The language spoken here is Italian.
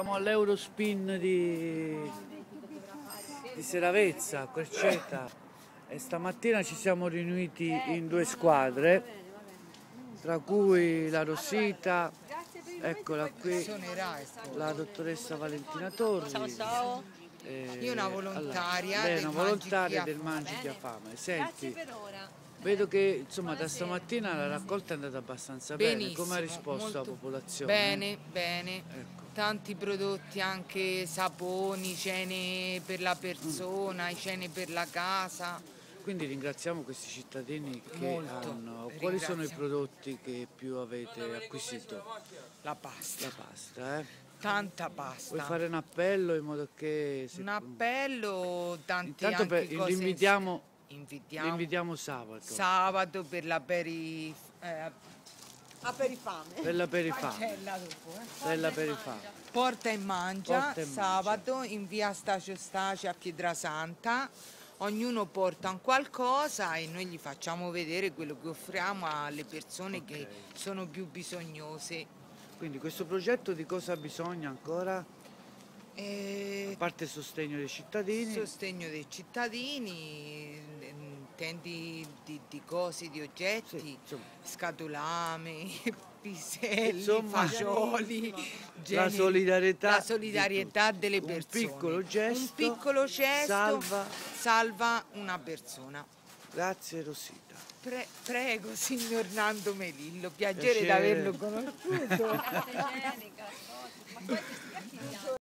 Siamo all'Eurospin di, di Seravezza, Querceta e stamattina ci siamo riuniti in due squadre, tra cui la Rosita, eccola qui, la dottoressa Valentina Torri. Ciao ciao. eh, Io una volontaria allora, una Mangi volontaria del fame. Mangi Chi ha fame. Senti, Grazie per ora. vedo che insomma da stamattina la raccolta è andata abbastanza bene. Benissimo, Come ha risposto la popolazione? Bene, bene. Ecco. Tanti prodotti, anche saponi, cene per la persona, cene per la casa. Quindi ringraziamo questi cittadini che Molto, hanno. Quali sono i prodotti che più avete acquisito? La pasta. La pasta, eh? Tanta Vuoi pasta. fare un appello in modo che. se- Un appello, tanti Intanto per- cose... li invitiamo, Invitiamo invitiamo sabato sabato per la peri... Eh, Aperifame. per la perifame. Per la perifame. Porta e mangia, Porta e mangia. sabato in via Stacio Staci a Pietrasanta. Ognuno porta un qualcosa e noi gli facciamo vedere quello che offriamo alle persone che sono più bisognose. Quindi questo progetto di cosa ha bisogno ancora? E A parte il sostegno dei cittadini. sostegno dei cittadini, intendi di, di cose, di oggetti, Sì, scatolame, piselli, Insomma, fagioli, la solidarietà, la solidarietà delle Un persone. piccolo gesto Un piccolo gesto salva- salva una persona. Grazie Rosita. Pre- prego, signor Nando Melillo, piacere Piacere. di averlo conosciuto.